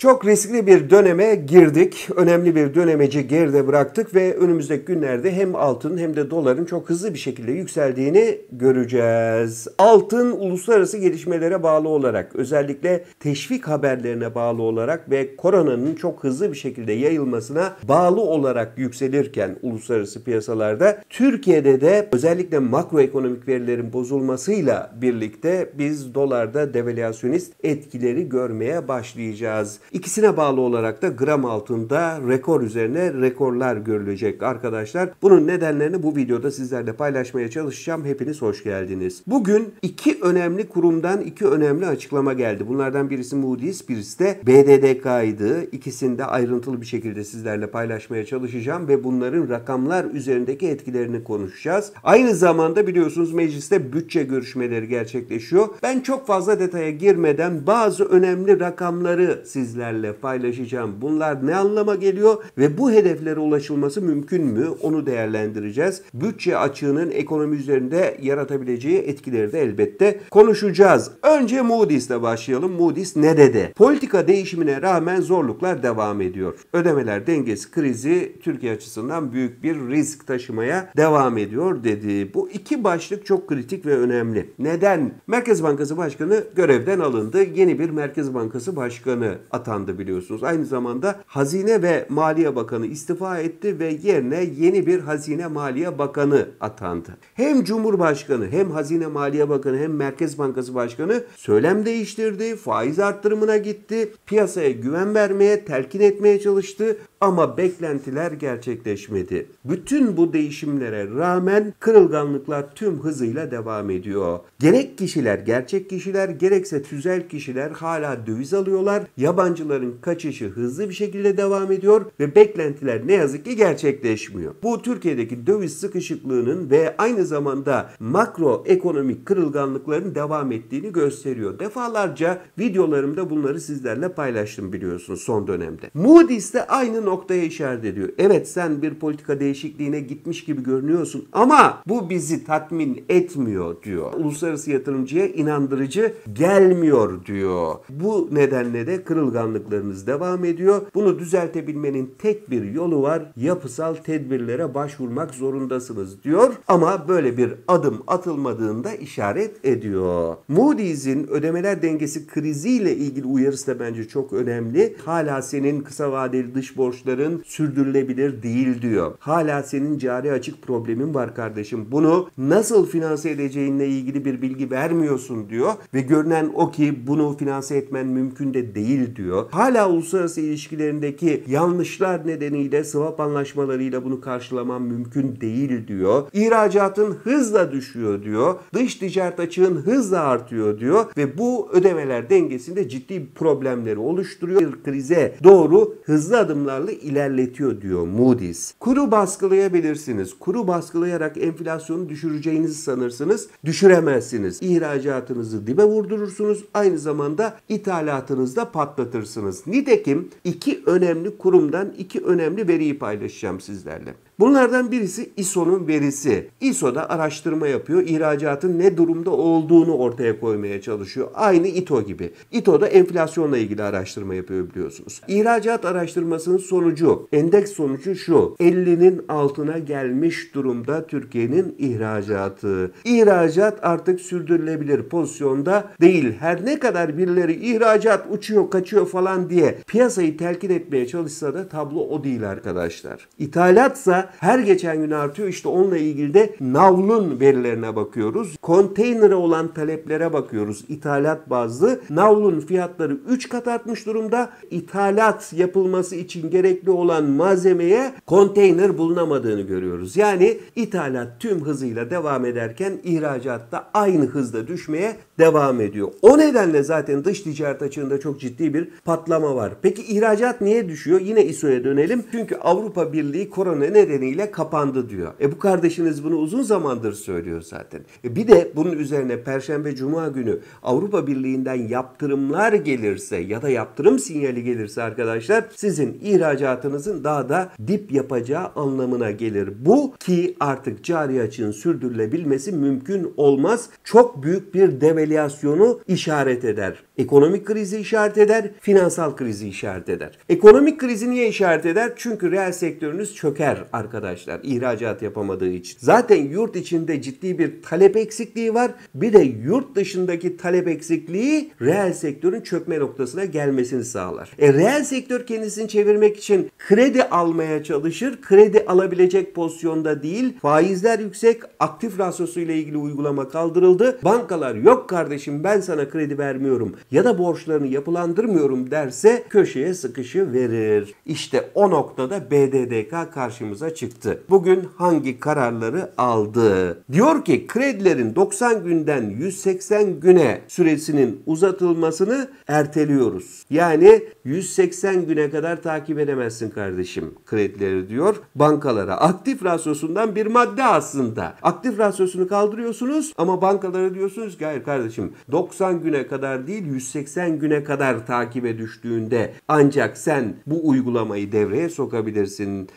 Çok riskli bir döneme girdik. Önemli bir dönemeci geride bıraktık ve önümüzdeki günlerde hem altın hem de doların çok hızlı bir şekilde yükseldiğini göreceğiz. Altın uluslararası gelişmelere bağlı olarak özellikle teşvik haberlerine bağlı olarak ve koronanın çok hızlı bir şekilde yayılmasına bağlı olarak yükselirken uluslararası piyasalarda Türkiye'de de özellikle makroekonomik verilerin bozulmasıyla birlikte biz dolarda devalüasyonist etkileri görmeye başlayacağız. İkisine bağlı olarak da gram altında rekor üzerine rekorlar görülecek arkadaşlar. Bunun nedenlerini bu videoda sizlerle paylaşmaya çalışacağım. Hepiniz hoş geldiniz. Bugün iki önemli kurumdan iki önemli açıklama geldi. Bunlardan birisi Moody's, birisi de BDDK'ydı. İkisini de ayrıntılı bir şekilde sizlerle paylaşmaya çalışacağım ve bunların rakamlar üzerindeki etkilerini konuşacağız. Aynı zamanda biliyorsunuz mecliste bütçe görüşmeleri gerçekleşiyor. Ben çok fazla detaya girmeden bazı önemli rakamları sizlerle sizlerle paylaşacağım. Bunlar ne anlama geliyor ve bu hedeflere ulaşılması mümkün mü? Onu değerlendireceğiz. Bütçe açığının ekonomi üzerinde yaratabileceği etkileri de elbette konuşacağız. Önce Moody's'le başlayalım. Moody's ne dedi? Politika değişimine rağmen zorluklar devam ediyor. Ödemeler dengesi krizi Türkiye açısından büyük bir risk taşımaya devam ediyor dedi. Bu iki başlık çok kritik ve önemli. Neden? Merkez Bankası Başkanı görevden alındı. Yeni bir Merkez Bankası Başkanı atandı atandı biliyorsunuz. Aynı zamanda Hazine ve Maliye Bakanı istifa etti ve yerine yeni bir Hazine Maliye Bakanı atandı. Hem Cumhurbaşkanı hem Hazine Maliye Bakanı hem Merkez Bankası Başkanı söylem değiştirdi, faiz arttırımına gitti, piyasaya güven vermeye, telkin etmeye çalıştı ama beklentiler gerçekleşmedi. Bütün bu değişimlere rağmen kırılganlıklar tüm hızıyla devam ediyor. Gerek kişiler, gerçek kişiler, gerekse tüzel kişiler hala döviz alıyorlar. Yabancıların kaçışı hızlı bir şekilde devam ediyor ve beklentiler ne yazık ki gerçekleşmiyor. Bu Türkiye'deki döviz sıkışıklığının ve aynı zamanda makro ekonomik kırılganlıkların devam ettiğini gösteriyor. Defalarca videolarımda bunları sizlerle paylaştım biliyorsunuz son dönemde. Moody's de aynı noktaya işaret ediyor. Evet sen bir politika değişikliğine gitmiş gibi görünüyorsun ama bu bizi tatmin etmiyor diyor. Uluslararası yatırımcıya inandırıcı gelmiyor diyor. Bu nedenle de kırılganlıklarınız devam ediyor. Bunu düzeltebilmenin tek bir yolu var. Yapısal tedbirlere başvurmak zorundasınız diyor. Ama böyle bir adım atılmadığında işaret ediyor. Moody's'in ödemeler dengesi kriziyle ilgili uyarısı da bence çok önemli. Hala senin kısa vadeli dış borçların sürdürülebilir değil diyor. Hala senin cari açık problemin var kardeşim. Bunu nasıl finanse edeceğinle ilgili bir bilgi vermiyorsun diyor ve görünen o ki bunu finanse etmen mümkün de değil diyor. Hala uluslararası ilişkilerindeki yanlışlar nedeniyle swap anlaşmalarıyla bunu karşılaman mümkün değil diyor. İhracatın hızla düşüyor diyor. Dış ticaret açığın hızla artıyor diyor ve bu ödemeler dengesinde ciddi problemleri oluşturuyor. Bir krize doğru hızlı adımlarla ilerletiyor diyor Moody's. Kuru baskılayabilirsiniz. Kuru baskılayarak enflasyonu düşüreceğinizi sanırsınız. Düşüremezsiniz. İhracatınızı dibe vurdurursunuz. Aynı zamanda ithalatınızı da patlatırsınız. Nitekim iki önemli kurumdan iki önemli veriyi paylaşacağım sizlerle. Bunlardan birisi ISO'nun verisi. ISO da araştırma yapıyor. İhracatın ne durumda olduğunu ortaya koymaya çalışıyor. Aynı İTO gibi. İTO da enflasyonla ilgili araştırma yapıyor biliyorsunuz. İhracat araştırmasının sonucu, endeks sonucu şu. 50'nin altına gelmiş durumda Türkiye'nin ihracatı. İhracat artık sürdürülebilir pozisyonda değil. Her ne kadar birileri ihracat uçuyor, kaçıyor falan diye piyasayı telkin etmeye çalışsa da tablo o değil arkadaşlar. İthalatsa her geçen gün artıyor. İşte onunla ilgili de navlun verilerine bakıyoruz. Konteynere olan taleplere bakıyoruz. İthalat bazlı. Navlun fiyatları 3 kat artmış durumda. İthalat yapılması için gerekli olan malzemeye konteyner bulunamadığını görüyoruz. Yani ithalat tüm hızıyla devam ederken ihracat da aynı hızda düşmeye devam ediyor. O nedenle zaten dış ticaret açığında çok ciddi bir patlama var. Peki ihracat niye düşüyor? Yine ISO'ya dönelim. Çünkü Avrupa Birliği korona nedeniyle kapandı diyor. E bu kardeşiniz bunu uzun zamandır söylüyor zaten. E bir de bunun üzerine Perşembe Cuma günü Avrupa Birliği'nden yaptırımlar gelirse ya da yaptırım sinyali gelirse arkadaşlar sizin ihracatınızın daha da dip yapacağı anlamına gelir. Bu ki artık cari açığın sürdürülebilmesi mümkün olmaz. Çok büyük bir devalüasyonu işaret eder. Ekonomik krizi işaret eder, finansal krizi işaret eder. Ekonomik krizi niye işaret eder? Çünkü reel sektörünüz çöker arkadaşlar ihracat yapamadığı için. Zaten yurt içinde ciddi bir talep eksikliği var. Bir de yurt dışındaki talep eksikliği reel sektörün çökme noktasına gelmesini sağlar. E reel sektör kendisini çevirmek için kredi almaya çalışır. Kredi alabilecek pozisyonda değil. Faizler yüksek. Aktif rasyosu ile ilgili uygulama kaldırıldı. Bankalar yok kardeşim ben sana kredi vermiyorum ya da borçlarını yapılandırmıyorum derse köşeye sıkışı verir. İşte o noktada BDDK karşımıza çıktı. Bugün hangi kararları aldı? Diyor ki kredilerin 90 günden 180 güne süresinin uzatılmasını erteliyoruz. Yani 180 güne kadar takip edemezsin kardeşim kredileri diyor. Bankalara aktif rasyosundan bir madde aslında. Aktif rasyosunu kaldırıyorsunuz ama bankalara diyorsunuz ki hayır kardeşim 90 güne kadar değil 180 güne kadar takibe düştüğünde ancak sen bu uygulamayı devreye sokabilirsin.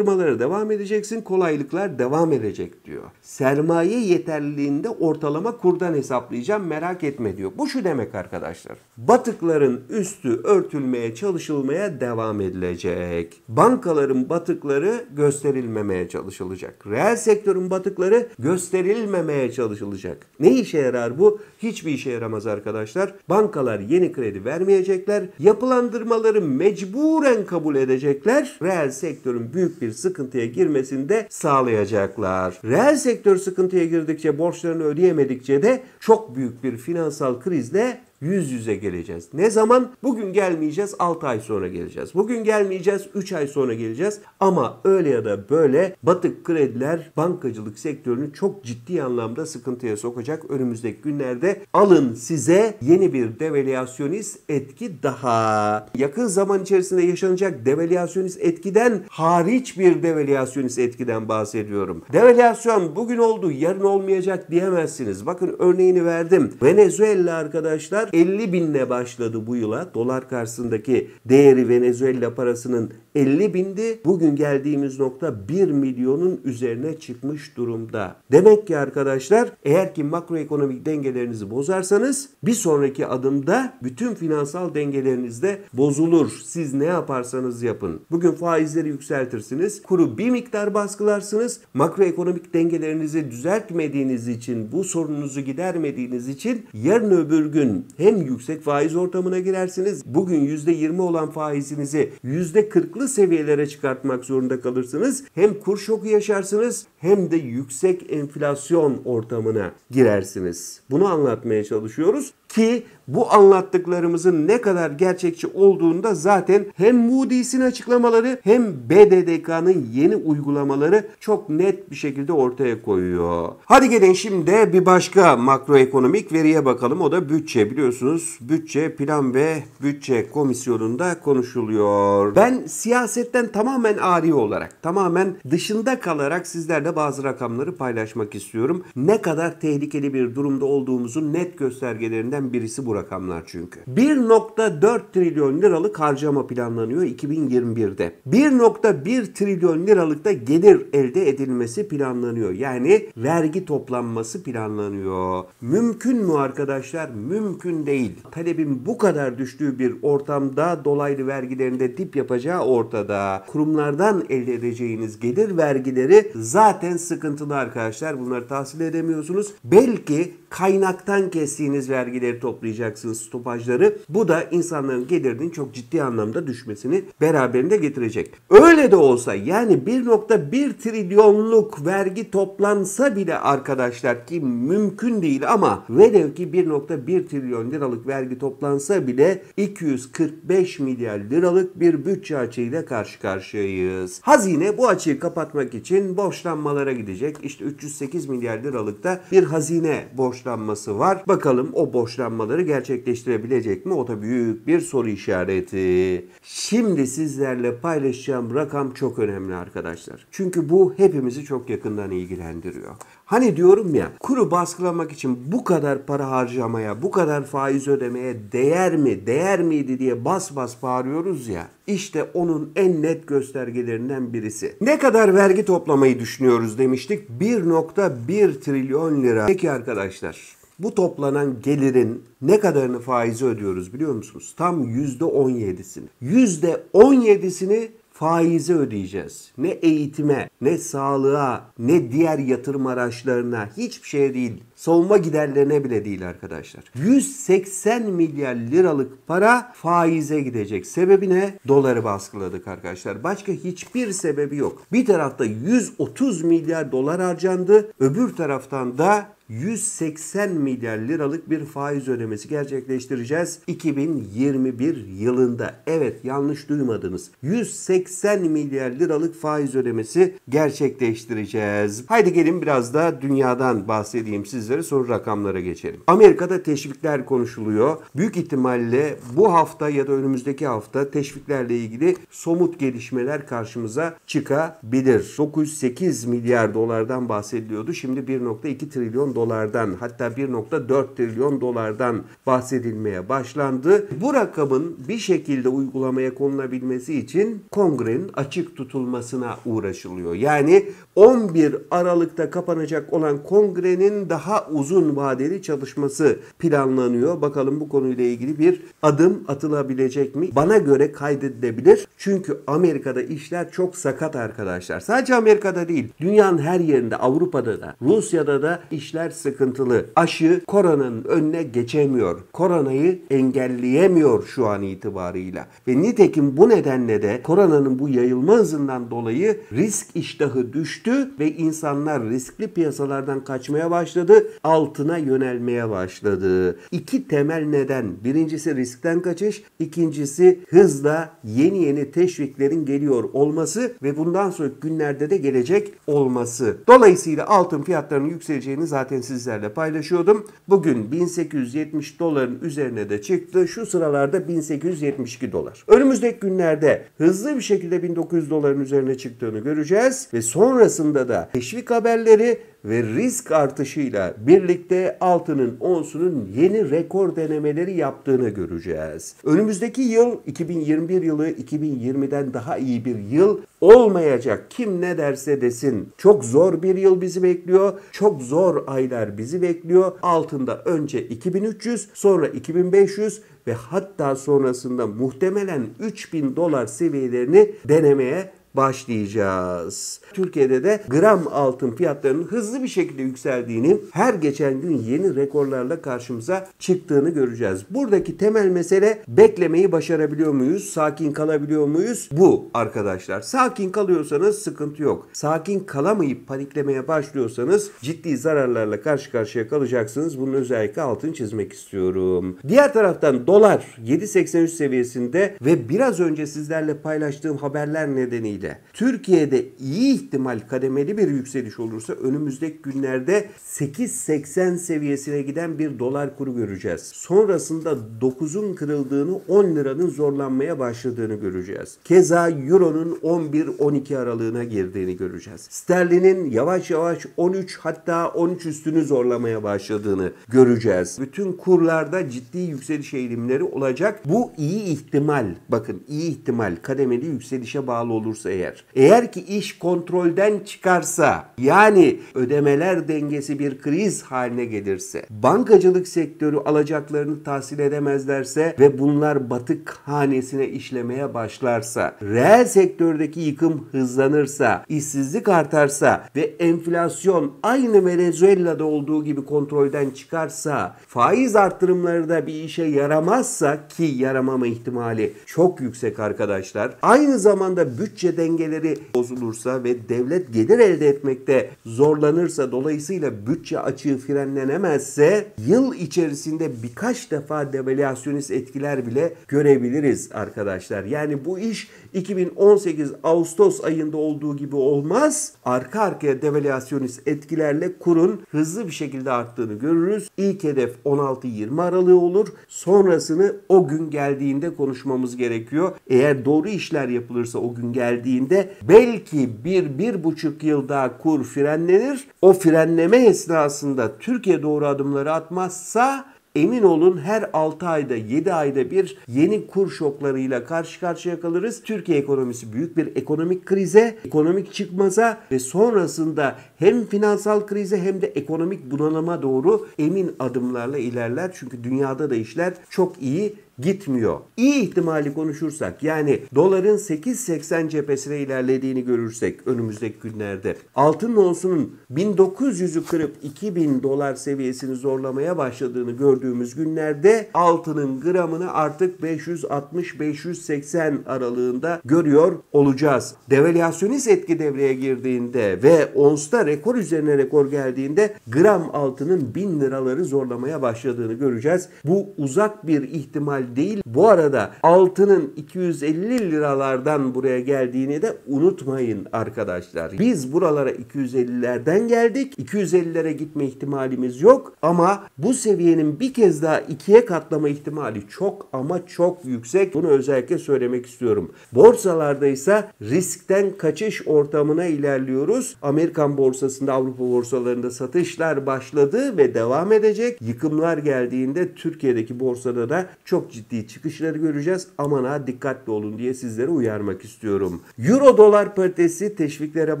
Yapılandırmalara devam edeceksin. Kolaylıklar devam edecek diyor. Sermaye yeterliliğinde ortalama kurdan hesaplayacağım merak etme diyor. Bu şu demek arkadaşlar. Batıkların üstü örtülmeye çalışılmaya devam edilecek. Bankaların batıkları gösterilmemeye çalışılacak. Reel sektörün batıkları gösterilmemeye çalışılacak. Ne işe yarar bu? Hiçbir işe yaramaz arkadaşlar. Bankalar yeni kredi vermeyecekler. Yapılandırmaları mecburen kabul edecekler. Reel sektörün büyük bir sıkıntıya girmesini de sağlayacaklar. Reel sektör sıkıntıya girdikçe borçlarını ödeyemedikçe de çok büyük bir finansal krizle yüz yüze geleceğiz. Ne zaman? Bugün gelmeyeceğiz 6 ay sonra geleceğiz. Bugün gelmeyeceğiz 3 ay sonra geleceğiz. Ama öyle ya da böyle batık krediler bankacılık sektörünü çok ciddi anlamda sıkıntıya sokacak önümüzdeki günlerde. Alın size yeni bir devalüasyonist etki daha. Yakın zaman içerisinde yaşanacak devalüasyonist etkiden hariç bir devalüasyonist etkiden bahsediyorum. Devalüasyon bugün oldu yarın olmayacak diyemezsiniz. Bakın örneğini verdim. Venezuela arkadaşlar 50 binle başladı bu yıla. Dolar karşısındaki değeri Venezuela parasının 50 bindi. Bugün geldiğimiz nokta 1 milyonun üzerine çıkmış durumda. Demek ki arkadaşlar eğer ki makroekonomik dengelerinizi bozarsanız bir sonraki adımda bütün finansal dengeleriniz de bozulur. Siz ne yaparsanız yapın. Bugün faizleri yükseltirsiniz. Kuru bir miktar baskılarsınız. Makroekonomik dengelerinizi düzeltmediğiniz için, bu sorununuzu gidermediğiniz için yarın öbür gün hem yüksek faiz ortamına girersiniz. Bugün %20 olan faizinizi %40'lı seviyelere çıkartmak zorunda kalırsınız. Hem kur şoku yaşarsınız hem de yüksek enflasyon ortamına girersiniz. Bunu anlatmaya çalışıyoruz ki bu anlattıklarımızın ne kadar gerçekçi olduğunda zaten hem Moody's'in açıklamaları hem BDDK'nın yeni uygulamaları çok net bir şekilde ortaya koyuyor. Hadi gelin şimdi bir başka makroekonomik veriye bakalım. O da bütçe. Biliyorsunuz bütçe plan ve bütçe komisyonunda konuşuluyor. Ben siyasetten tamamen ari olarak, tamamen dışında kalarak sizlerle bazı rakamları paylaşmak istiyorum. Ne kadar tehlikeli bir durumda olduğumuzun net göstergelerinden birisi bu rakamlar çünkü. 1.4 trilyon liralık harcama planlanıyor 2021'de. 1.1 trilyon liralık da gelir elde edilmesi planlanıyor. Yani vergi toplanması planlanıyor. Mümkün mü arkadaşlar? Mümkün değil. Talebin bu kadar düştüğü bir ortamda dolaylı vergilerinde dip yapacağı ortada. Kurumlardan elde edeceğiniz gelir vergileri zaten sıkıntılı arkadaşlar. Bunları tahsil edemiyorsunuz. Belki kaynaktan kestiğiniz vergileri toplayacaksınız stopajları. Bu da insanların gelirinin çok ciddi anlamda düşmesini beraberinde getirecek. Öyle de olsa yani 1.1 trilyonluk vergi toplansa bile arkadaşlar ki mümkün değil ama velev ki 1.1 trilyon liralık vergi toplansa bile 245 milyar liralık bir bütçe açığıyla karşı karşıyayız. Hazine bu açığı kapatmak için borçlanmalara gidecek. İşte 308 milyar liralık da bir hazine borçlanması var. Bakalım o borçlanmaları gerçekleştirebilecek mi? O da büyük bir soru işareti. Şimdi sizlerle paylaşacağım rakam çok önemli arkadaşlar. Çünkü bu hepimizi çok yakından ilgilendiriyor. Hani diyorum ya kuru baskılamak için bu kadar para harcamaya, bu kadar faiz ödemeye değer mi, değer miydi diye bas bas bağırıyoruz ya. İşte onun en net göstergelerinden birisi. Ne kadar vergi toplamayı düşünüyoruz demiştik? 1.1 trilyon lira. Peki arkadaşlar Bu toplanan gelirin ne kadarını faize ödüyoruz biliyor musunuz? Tam %17'sini. %17'sini faize ödeyeceğiz. Ne eğitime, ne sağlığa, ne diğer yatırım araçlarına hiçbir şeye değil. Savunma giderlerine bile değil arkadaşlar. 180 milyar liralık para faize gidecek. Sebebi ne? Doları baskıladık arkadaşlar. Başka hiçbir sebebi yok. Bir tarafta 130 milyar dolar harcandı. Öbür taraftan da 180 milyar liralık bir faiz ödemesi gerçekleştireceğiz 2021 yılında. Evet yanlış duymadınız. 180 milyar liralık faiz ödemesi gerçekleştireceğiz. Haydi gelin biraz da dünyadan bahsedeyim sizlere sonra rakamlara geçelim. Amerika'da teşvikler konuşuluyor. Büyük ihtimalle bu hafta ya da önümüzdeki hafta teşviklerle ilgili somut gelişmeler karşımıza çıkabilir. 908 milyar dolardan bahsediliyordu. Şimdi 1.2 trilyon dolardan hatta 1.4 trilyon dolardan bahsedilmeye başlandı. Bu rakamın bir şekilde uygulamaya konulabilmesi için kongrenin açık tutulmasına uğraşılıyor. Yani 11 Aralık'ta kapanacak olan kongrenin daha uzun vadeli çalışması planlanıyor. Bakalım bu konuyla ilgili bir adım atılabilecek mi? Bana göre kaydedilebilir. Çünkü Amerika'da işler çok sakat arkadaşlar. Sadece Amerika'da değil, dünyanın her yerinde, Avrupa'da da, Rusya'da da işler sıkıntılı. Aşı koronanın önüne geçemiyor. Koronayı engelleyemiyor şu an itibarıyla. Ve nitekim bu nedenle de koronanın bu yayılma hızından dolayı risk iştahı düştü ve insanlar riskli piyasalardan kaçmaya başladı. Altına yönelmeye başladı. İki temel neden. Birincisi riskten kaçış, ikincisi hızla yeni yeni teşviklerin geliyor olması ve bundan sonraki günlerde de gelecek olması. Dolayısıyla altın fiyatlarının yükseleceğini zaten sizlerle paylaşıyordum. Bugün 1870 doların üzerine de çıktı. Şu sıralarda 1872 dolar. Önümüzdeki günlerde hızlı bir şekilde 1900 doların üzerine çıktığını göreceğiz ve sonrasında da teşvik haberleri ve risk artışıyla birlikte altının onsunun yeni rekor denemeleri yaptığını göreceğiz. Önümüzdeki yıl 2021 yılı 2020'den daha iyi bir yıl olmayacak. Kim ne derse desin. Çok zor bir yıl bizi bekliyor. Çok zor aylar bizi bekliyor. Altında önce 2300 sonra 2500 ve hatta sonrasında muhtemelen 3000 dolar seviyelerini denemeye başlayacağız. Türkiye'de de gram altın fiyatlarının hızlı bir şekilde yükseldiğini, her geçen gün yeni rekorlarla karşımıza çıktığını göreceğiz. Buradaki temel mesele beklemeyi başarabiliyor muyuz? Sakin kalabiliyor muyuz? Bu arkadaşlar. Sakin kalıyorsanız sıkıntı yok. Sakin kalamayıp paniklemeye başlıyorsanız ciddi zararlarla karşı karşıya kalacaksınız. Bunun özellikle altını çizmek istiyorum. Diğer taraftan dolar 7.83 seviyesinde ve biraz önce sizlerle paylaştığım haberler nedeniyle nedeniyle Türkiye'de iyi ihtimal kademeli bir yükseliş olursa önümüzdeki günlerde 8.80 seviyesine giden bir dolar kuru göreceğiz. Sonrasında 9'un kırıldığını 10 liranın zorlanmaya başladığını göreceğiz. Keza Euro'nun 11-12 aralığına girdiğini göreceğiz. Sterlinin yavaş yavaş 13 hatta 13 üstünü zorlamaya başladığını göreceğiz. Bütün kurlarda ciddi yükseliş eğilimleri olacak. Bu iyi ihtimal. Bakın iyi ihtimal kademeli yükselişe bağlı olursa eğer. Eğer ki iş kontrolden çıkarsa yani ödemeler dengesi bir kriz haline gelirse, bankacılık sektörü alacaklarını tahsil edemezlerse ve bunlar batık hanesine işlemeye başlarsa, reel sektördeki yıkım hızlanırsa, işsizlik artarsa ve enflasyon aynı Venezuela'da olduğu gibi kontrolden çıkarsa, faiz arttırımları da bir işe yaramazsa ki yaramama ihtimali çok yüksek arkadaşlar. Aynı zamanda bütçe dengeleri bozulursa ve devlet gelir elde etmekte zorlanırsa dolayısıyla bütçe açığı frenlenemezse yıl içerisinde birkaç defa devalüasyonist etkiler bile görebiliriz arkadaşlar. Yani bu iş 2018 Ağustos ayında olduğu gibi olmaz. Arka arkaya devalüasyonist etkilerle kurun hızlı bir şekilde arttığını görürüz. İlk hedef 16-20 aralığı olur. Sonrasını o gün geldiğinde konuşmamız gerekiyor. Eğer doğru işler yapılırsa o gün geldiğinde belki bir, bir buçuk yıl daha kur frenlenir. O frenleme esnasında Türkiye doğru adımları atmazsa emin olun her 6 ayda 7 ayda bir yeni kur şoklarıyla karşı karşıya kalırız. Türkiye ekonomisi büyük bir ekonomik krize, ekonomik çıkmaza ve sonrasında hem finansal krize hem de ekonomik bunalıma doğru emin adımlarla ilerler. Çünkü dünyada da işler çok iyi gitmiyor. İyi ihtimali konuşursak yani doların 8.80 cephesine ilerlediğini görürsek önümüzdeki günlerde altın onsunun 1900'ü kırıp 2000 dolar seviyesini zorlamaya başladığını gördüğümüz günlerde altının gramını artık 560-580 aralığında görüyor olacağız. Devalüasyonist etki devreye girdiğinde ve onsta rekor üzerine rekor geldiğinde gram altının 1000 liraları zorlamaya başladığını göreceğiz. Bu uzak bir ihtimal değil. Bu arada altının 250 liralardan buraya geldiğini de unutmayın arkadaşlar. Biz buralara 250'lerden geldik. 250'lere gitme ihtimalimiz yok ama bu seviyenin bir kez daha ikiye katlama ihtimali çok ama çok yüksek. Bunu özellikle söylemek istiyorum. Borsalarda ise riskten kaçış ortamına ilerliyoruz. Amerikan borsasında, Avrupa borsalarında satışlar başladı ve devam edecek. Yıkımlar geldiğinde Türkiye'deki borsada da çok ciddi çıkışları göreceğiz. Aman ha dikkatli olun diye sizlere uyarmak istiyorum. Euro dolar paritesi teşviklere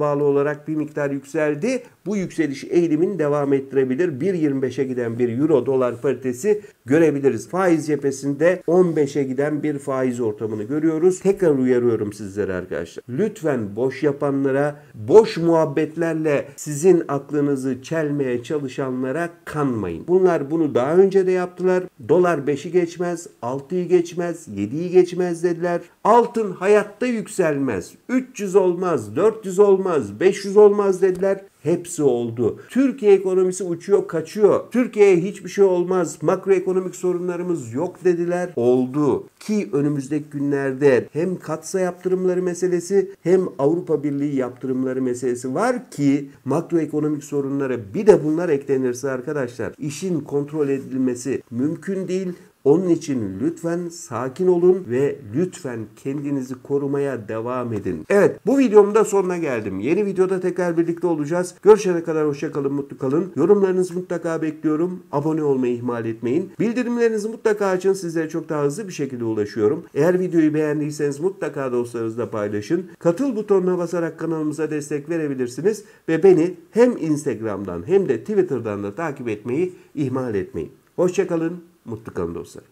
bağlı olarak bir miktar yükseldi. Bu yükseliş eğilimini devam ettirebilir. 1.25'e giden bir euro dolar paritesi görebiliriz. Faiz cephesinde 15'e giden bir faiz ortamını görüyoruz. Tekrar uyarıyorum sizlere arkadaşlar. Lütfen boş yapanlara, boş muhabbetlerle sizin aklınızı çelmeye çalışanlara kanmayın. Bunlar bunu daha önce de yaptılar. Dolar 5'i geçmez, 6'yı geçmez, 7'yi geçmez dediler. Altın hayatta yükselmez. 300 olmaz, 400 olmaz, 500 olmaz dediler. Hepsi oldu. Türkiye ekonomisi uçuyor, kaçıyor. Türkiye'ye hiçbir şey olmaz. Makroekonomik sorunlarımız yok dediler. Oldu. Ki önümüzdeki günlerde hem katsa yaptırımları meselesi hem Avrupa Birliği yaptırımları meselesi var ki makroekonomik sorunlara bir de bunlar eklenirse arkadaşlar işin kontrol edilmesi mümkün değil. Onun için lütfen sakin olun ve lütfen kendinizi korumaya devam edin. Evet bu videomun da sonuna geldim. Yeni videoda tekrar birlikte olacağız. Görüşene kadar hoşçakalın, mutlu kalın. Yorumlarınızı mutlaka bekliyorum. Abone olmayı ihmal etmeyin. Bildirimlerinizi mutlaka açın. Sizlere çok daha hızlı bir şekilde ulaşıyorum. Eğer videoyu beğendiyseniz mutlaka dostlarınızla paylaşın. Katıl butonuna basarak kanalımıza destek verebilirsiniz. Ve beni hem Instagram'dan hem de Twitter'dan da takip etmeyi ihmal etmeyin. Hoşçakalın, mutlu kalın dostlar.